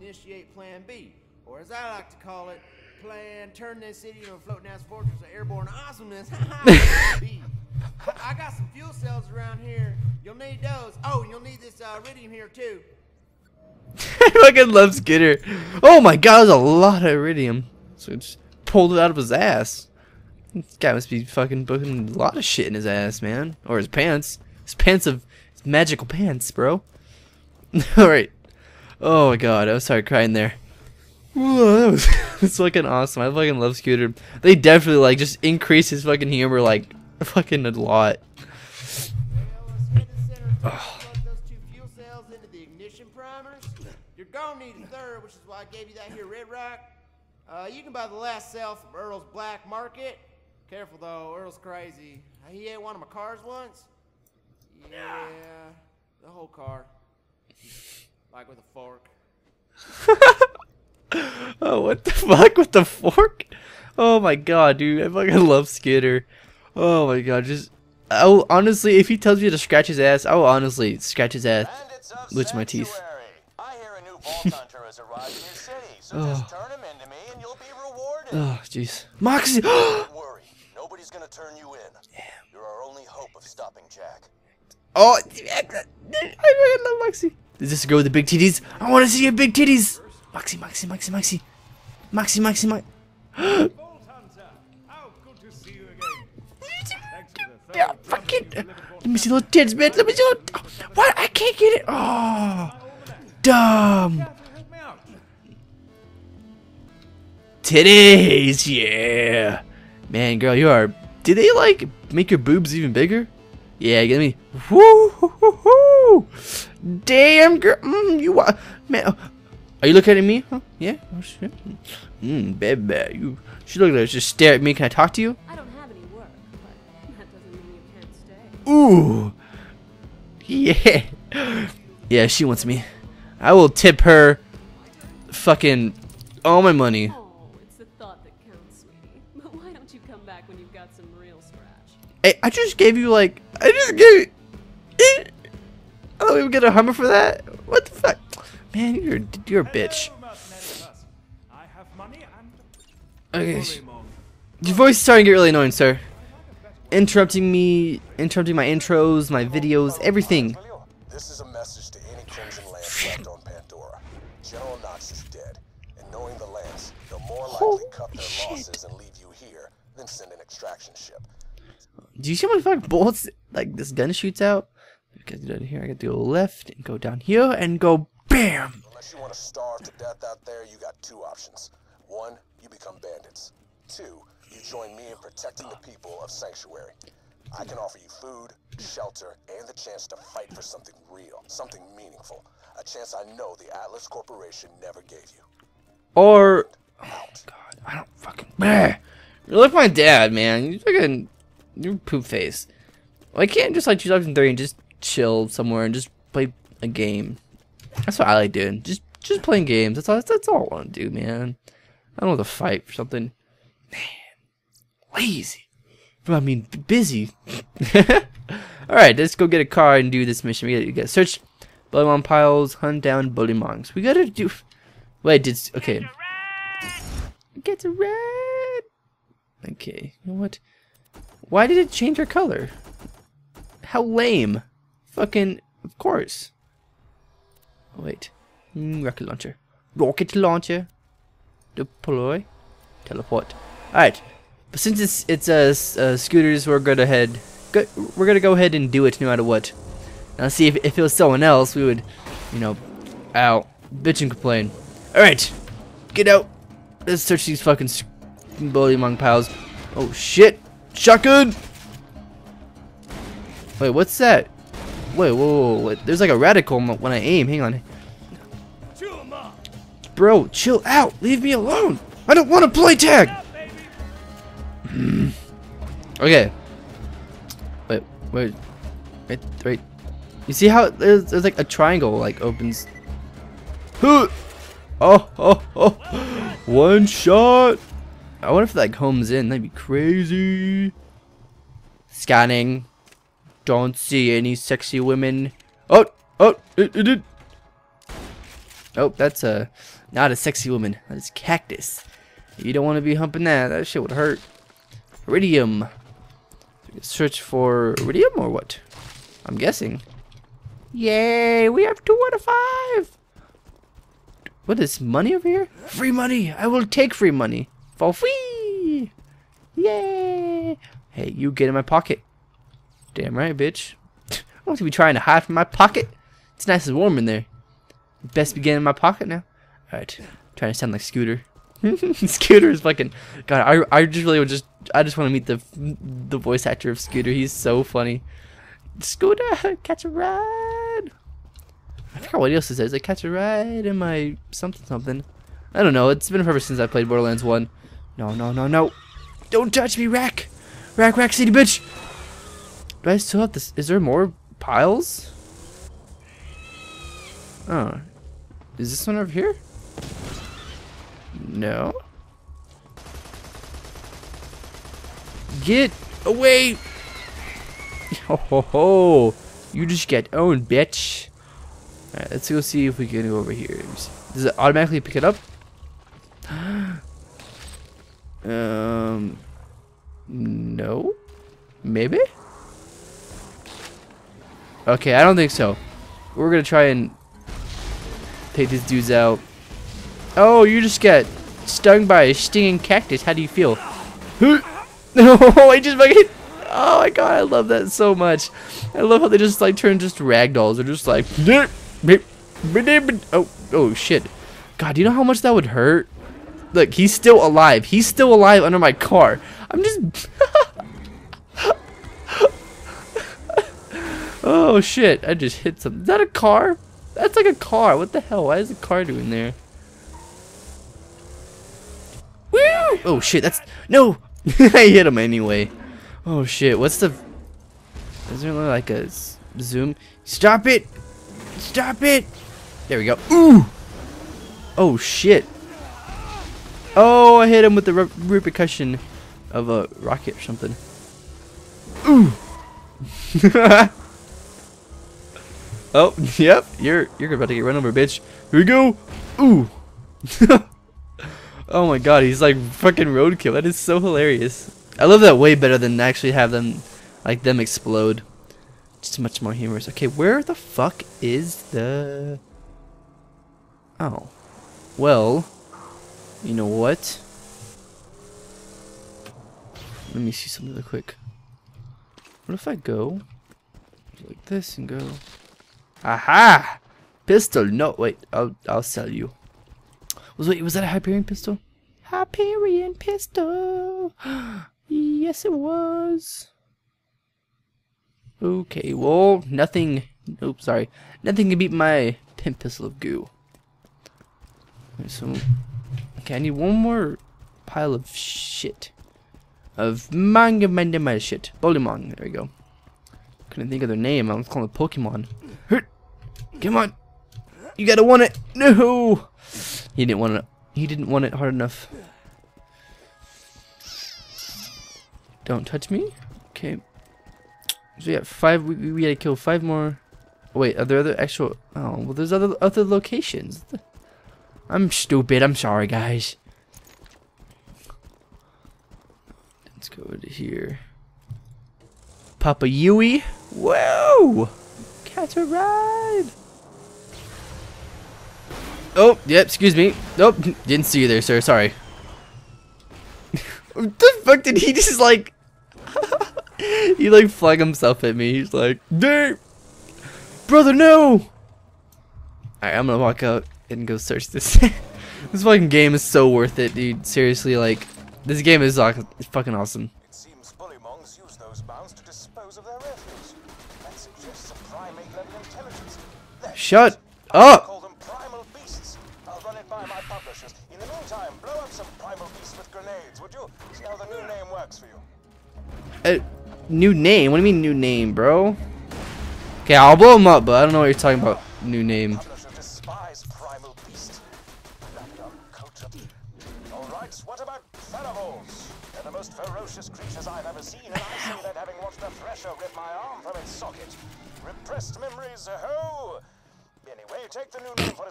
initiate Plan B, or as I like to call it, Plan Turn This City into a floating ass fortress of airborne awesomeness. B. I got some fuel cells around here. You'll need those. Oh, and you'll need this uh, iridium here too. I fucking love Scooter. Oh my god, there's a lot of iridium. So he just pulled it out of his ass. This guy must be fucking putting a lot of shit in his ass, man. Or his pants. His pants of his magical pants, bro. Alright. Oh my god, I started crying there. Whoa, that was that's fucking awesome. I fucking love Scooter. They definitely like just increase his fucking humor like fucking a lot. Well, let's hit the center and plug those two fuel cells into the ignition primers. You're gonna need a third, which is why I gave you that here red rock. Uh, you can buy the last cell from Earl's Black Market. Careful though, Earl's crazy. He ate one of my cars once. Yeah, the whole car. Like with a fork. Oh, what the fuck with the fork? Oh my god, dude, I fucking love Scooter. Oh my god, just I will honestly, if he tells me to scratch his ass, I will honestly scratch his ass. Bandits With my teeth. I hear a new vault hunter has arrived in your city, so oh. just turn him into me and you'll be rewarded. Oh, jeez, Moxxi. Don't worry, nobody's gonna turn you in. You're our only hope of stopping Jack. oh, I fucking love Moxxi. Is this a girl with the big titties? I want to see your big titties. For the Yeah, fucking. troubleshooting of the Let me see those tits, man. Let me see. Those, oh, what? I can't get it. Oh, dumb. Titties, yeah. Man, girl, you are. Did they like make your boobs even bigger? Yeah, get me. Woo, hoo, hoo, hoo. Damn, girl. Mm, you are. Man, oh, are you looking at me? Huh? Yeah. Oh shit. Mm, baby, you. She looked at us. Just stare at me. Can I talk to you? I don't have any work, but that doesn't mean you can't stay. Ooh. Yeah. Yeah, she wants me. I will tip her. Fucking all my money. Oh, it's the thought that counts, sweetie. But why don't you come back when you've got some real scratch? Hey, I just gave you like I just gave it. Eh, I Oh, we would get a Hummer for that? What the fuck? Man, you're you're a bitch. Hello, mercenary of us. I have money and Okay, your voice is starting to get really annoying, sir. Interrupting me, interrupting my intros, my videos, everything. This is a message to any Crimson Lance left on Pandora. General Knox is dead, and knowing the Lance, they'll more likely Holy cut their shit. losses and leave you here than send an extraction ship. Do you see how many fucking bullets like this gun shoots out? I gotta do here. I gotta go left and go down here and go BAM! Unless you want to starve to death out there, you got two options. One, you become bandits. Two, you join me in protecting the people of Sanctuary. I can offer you food, shelter, and the chance to fight for something real, something meaningful. A chance I know the Atlas Corporation never gave you. Or Oh, God, I don't fucking. Bah. You're like my dad, man. You fucking. You poop face. Why can't just like 2003 and just chill somewhere and just play a game? That's what I like doing. Just just playing games. That's all. That's all I want to do, man. I don't want to fight for something. Man, lazy. I mean, busy. all right, let's go get a car and do this mission. We gotta, we gotta search Bullymong piles, hunt down Bullymongs. We gotta do. Wait, did okay? Get a red. Okay, you know what? Why did it change her color? How lame. Fucking, of course. Oh, wait. Mm, rocket launcher. Rocket launcher. Deploy. Teleport. Alright. But since it's it's uh, uh scooters, we're gonna head. Go, we're gonna go ahead and do it no matter what. Now see if if it was someone else, we would, you know, ow, bitch and complain. All right, get out. Let's search these fucking Bullymong piles. Oh shit, shotgun. Wait, what's that? Wait, whoa, whoa, whoa. There's like a radical when I aim. Hang on, bro, chill out. Leave me alone. I don't want to play tag. Okay. Wait, wait, wait, wait. You see how there's, there's like a triangle like opens. Oh, oh, oh! One shot. I wonder if like homes in. That'd be crazy. Scanning. Don't see any sexy women. Oh, oh, it, it did. Oh, that's a not a sexy woman. That is cactus. You don't want to be humping that. That shit would hurt. Iridium. Search for iridium or what? I'm guessing. Yay! We have two out of five. What is money over here? Free money. I will take free money for free. Yay! Hey, you get in my pocket. Damn right, bitch. I want to be trying to hide from my pocket. It's nice and warm in there. Best be getting in my pocket now. Alright. Trying to sound like Scooter. Scooter is fucking God, I I just really would just I just want to meet the the voice actor of Scooter. He's so funny. Scooter, catch a ride. I forgot what else it says. I catch a ride in my something something. I don't know. It's been forever since I played Borderlands 1. No, no, no, no. Don't touch me, Rack. Rack, Rack City, bitch. Do I still have this? Is there more piles? Oh. Is this one over here? No. Get away! Ho ho ho! You just get owned, bitch. Alright, let's go see if we can go over here. Does it automatically pick it up? Um. No? Maybe? Okay, I don't think so. We're gonna try and take these dudes out. Oh, you just got stung by a stinging cactus. How do you feel? no, I just fucking. Oh my god, I love that so much. I love how they just like turn just ragdolls. They're just like. Oh, oh shit. God, do you know how much that would hurt? Look, he's still alive. He's still alive under my car. I'm just. oh shit! I just hit something. Is that a car? That's like a car. What the hell? Why is a car doing there? Woo! Oh shit! That's no. I hit him anyway. Oh shit! What's the? Is there like a zoom? Stop it! Stop it! There we go. Ooh! Oh shit! Oh, I hit him with the re repercussion of a rocket or something. Ooh! oh, yep. You're you're about to get run over, bitch. Here we go. Ooh! oh my god, he's like fucking roadkill. That is so hilarious. I love that way better than actually have them like them explode. Just much more humorous. Okay, where the fuck is the Oh. Well, you know what? Let me see something real quick. What if I go like this and go? Aha! Pistol. No, wait. I'll I'll sell you. Was wait was that a Hyperion pistol? Hyperion pistol. yes, it was. Okay, well, nothing. Nope, sorry. Nothing can beat my pimp pistol of goo. So, okay, I need one more pile of shit. Of manga manga shit. Bolimon. There we go. Couldn't think of their name. I was calling it Pokemon. Hurt. Come on. You gotta want it. No. He didn't want it. He didn't want it hard enough. Don't touch me. Okay. So we yeah, five. We, we gotta kill five more. Wait, are there other actual? Oh, well, there's other other locations. I'm stupid. I'm sorry, guys. Let's go to here. Papa Yui. Whoa! Catch a ride. Oh, yep. excuse me. Nope, didn't see you there, sir. Sorry. what the fuck did he just like? he like flung himself at me. He's like, "Dude, brother, no!" Alright, I'm gonna walk out and go search this. this fucking game is so worth it, dude. Seriously, like, this game is fucking awesome. It seems bullymongs use those mounds to dispose of their refuse. That suggests a primate level intelligence. Shut up! call them primal beasts. I'll run it by my publishers. In the meantime, blow up some primal beasts with grenades, would you? See how the new name works for you. Uh, new name? What do you mean new name, bro? Okay, I'll blow him up, but I don't know what you're talking about. New name. My arm from its socket. Repressed memories, ho! Anyway, take the new name for